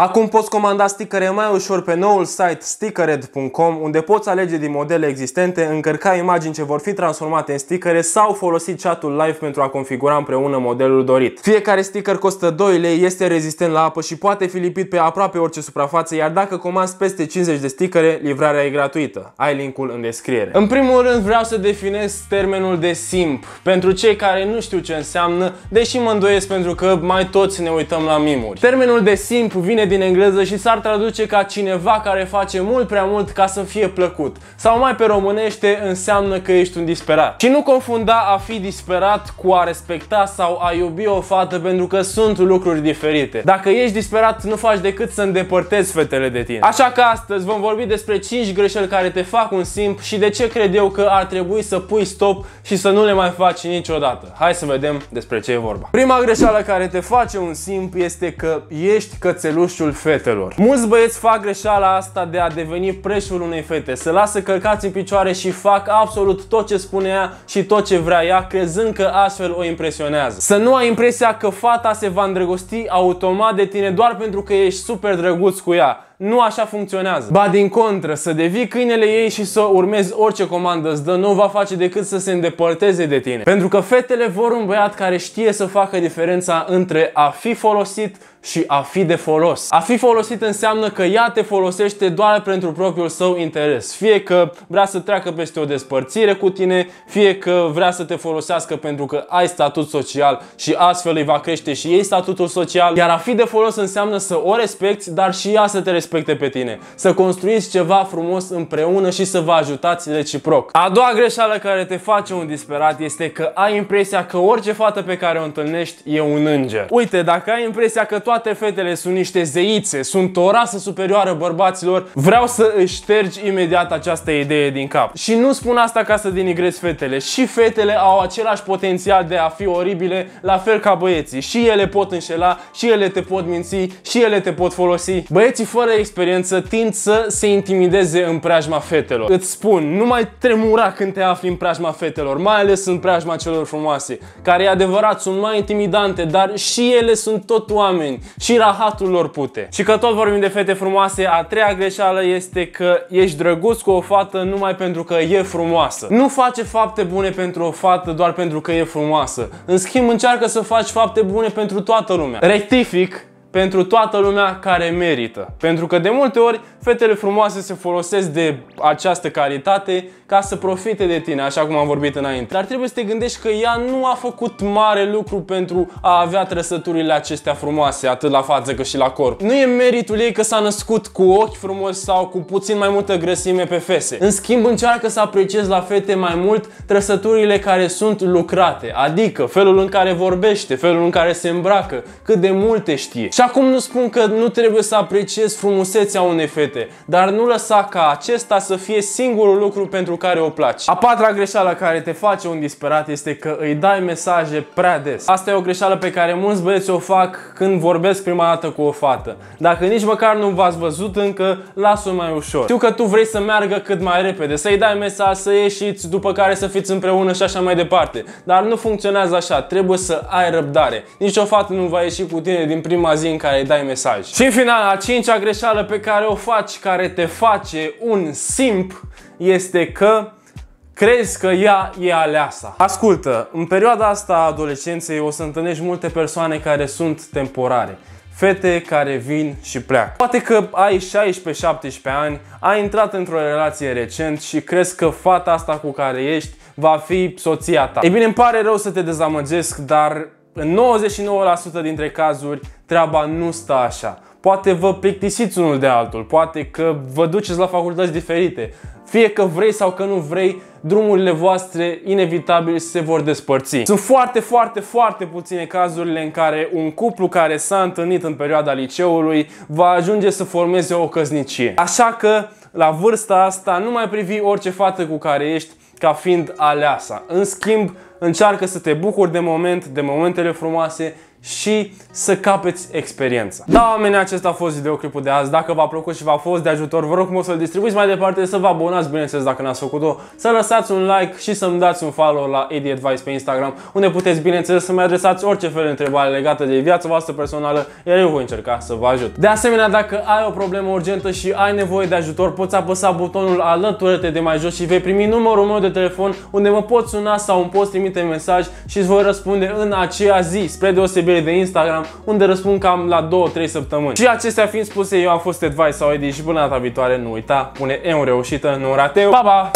Acum poți comanda stickere mai ușor pe noul site stickered.com unde poți alege din modele existente, încărca imagini ce vor fi transformate în stickere sau folosi chatul live pentru a configura împreună modelul dorit. Fiecare sticker costă 2 lei, este rezistent la apă și poate fi lipit pe aproape orice suprafață, iar dacă comanzi peste 50 de stickere, livrarea e gratuită. Ai linkul în descriere. În primul rând vreau să definez termenul de simp. Pentru cei care nu știu ce înseamnă, deși mă îndoiesc pentru că mai toți ne uităm la mimuri. Termenul de simp vine vine din engleză și s-ar traduce ca cineva care face mult prea mult ca să fie plăcut. Sau mai pe românește înseamnă că ești un disperat. Și nu confunda a fi disperat cu a respecta sau a iubi o fată pentru că sunt lucruri diferite. Dacă ești disperat, nu faci decât să îndepărtezi fetele de tine. Așa că astăzi vom vorbi despre 5 greșeli care te fac un simp și de ce cred eu că ar trebui să pui stop și să nu le mai faci niciodată. Hai să vedem despre ce e vorba. Prima greșeală care te face un simp este că ești cățeluș crușul fetelor. Mulți băieți fac greșeala asta de a deveni preșul unei fete, se lasă călcați în picioare și fac absolut tot ce spune ea și tot ce vrea ea, crezând că astfel o impresionează. Să nu ai impresia că fata se va îndrăgosti automat de tine doar pentru că ești super drăguț cu ea nu așa funcționează. Ba din contră, să devii câinele ei și să urmezi orice comandă îți dă, nu va face decât să se îndepărteze de tine. Pentru că fetele vor un băiat care știe să facă diferența între a fi folosit și a fi de folos. A fi folosit înseamnă că ea te folosește doar pentru propriul său interes. Fie că vrea să treacă peste o despărțire cu tine, fie că vrea să te folosească pentru că ai statut social și astfel îi va crește și ei statutul social. Iar a fi de folos înseamnă să o respecti, dar și ea să te respecte pe tine. Să construiți ceva frumos împreună și să vă ajutați reciproc. A doua greșeală care te face un disperat este că ai impresia că orice fată pe care o întâlnești e un înger. Uite, dacă ai impresia că toate fetele sunt niște zeițe, sunt o rasă superioară bărbaților, vreau să își ștergi imediat această idee din cap. Și nu spun asta ca să denigrezi fetele. Și fetele au același potențial de a fi oribile, la fel ca băieții. Și ele pot înșela, și ele te pot minți, și ele te pot folosi. Băieții fără experiență tind să se intimideze în preajma fetelor. Îți spun, nu mai tremura când te afli în preajma fetelor, mai ales în preajma celor frumoase, care e adevărat sunt mai intimidante, dar și ele sunt tot oameni și rahatul lor pute. Și că tot vorbim de fete frumoase, a treia greșeală este că ești drăguț cu o fată numai pentru că e frumoasă. Nu face fapte bune pentru o fată doar pentru că e frumoasă. În schimb, încearcă să faci fapte bune pentru toată lumea. Rectific, pentru toată lumea care merită. Pentru că de multe ori fetele frumoase se folosesc de această calitate ca să profite de tine, așa cum am vorbit înainte. Dar trebuie să te gândești că ea nu a făcut mare lucru pentru a avea trăsăturile acestea frumoase, atât la față cât și la corp. Nu e meritul ei că s-a născut cu ochi frumoși sau cu puțin mai multă grăsime pe fese. În schimb, încearcă să apreciezi la fete mai mult trăsăturile care sunt lucrate, adică felul în care vorbește, felul în care se îmbracă, cât de multe știe. Și acum nu spun că nu trebuie să apreciezi frumusețea unei fete, dar nu lăsa ca acesta să fie singurul lucru pentru care o placi. A patra greșeală care te face un disperat este că îi dai mesaje prea des. Asta e o greșeală pe care mulți băieți o fac când vorbesc prima dată cu o fată. Dacă nici măcar nu v-ați văzut încă, las-o mai ușor. Știu că tu vrei să meargă cât mai repede, să-i dai mesaj, să ieșiți, după care să fiți împreună și așa mai departe. Dar nu funcționează așa, trebuie să ai răbdare. Nici o fată nu va ieși cu tine din prima zi în care îi dai mesaj. Și în final, a cincea greșeală pe care o faci, care te face un simp, este că crezi că ea e aleasa. Ascultă, în perioada asta a adolescenței o să întâlnești multe persoane care sunt temporare. Fete care vin și pleacă. Poate că ai 16-17 ani, ai intrat într-o relație recent și crezi că fata asta cu care ești va fi soția ta. Ei bine, îmi pare rău să te dezamăgesc, dar în 99% dintre cazuri treaba nu stă așa. Poate vă plictisiți unul de altul, poate că vă duceți la facultăți diferite. Fie că vrei sau că nu vrei, drumurile voastre inevitabil se vor despărți. Sunt foarte, foarte, foarte puține cazurile în care un cuplu care s-a întâlnit în perioada liceului va ajunge să formeze o căsnicie. Așa că, la vârsta asta, nu mai privi orice fată cu care ești ca fiind aleasa. În schimb, încearcă să te bucuri de moment, de momentele frumoase și să capeți experiența. Da, oameni, acesta a fost videoclipul de azi. Dacă v-a plăcut și v-a fost de ajutor, vă rog frumos să-l distribuiți mai departe, să vă abonați, bineînțeles, dacă n-ați făcut-o, să lăsați un like și să-mi dați un follow la AD Advice pe Instagram, unde puteți, bineînțeles, să-mi adresați orice fel de întrebare legată de viața voastră personală, iar eu voi încerca să vă ajut. De asemenea, dacă ai o problemă urgentă și ai nevoie de ajutor, poți apăsa butonul alătură de mai jos și vei primi numărul meu de telefon unde mă poți suna sau îmi poți trimite mesaj și îți voi răspunde în aceea zi, spre deosebire de Instagram, unde răspund cam la 2-3 săptămâni. Și acestea fiind spuse, eu am fost Advice sau Eddie și până data viitoare nu uita, pune E un reușită, nu un rateu. Pa, pa!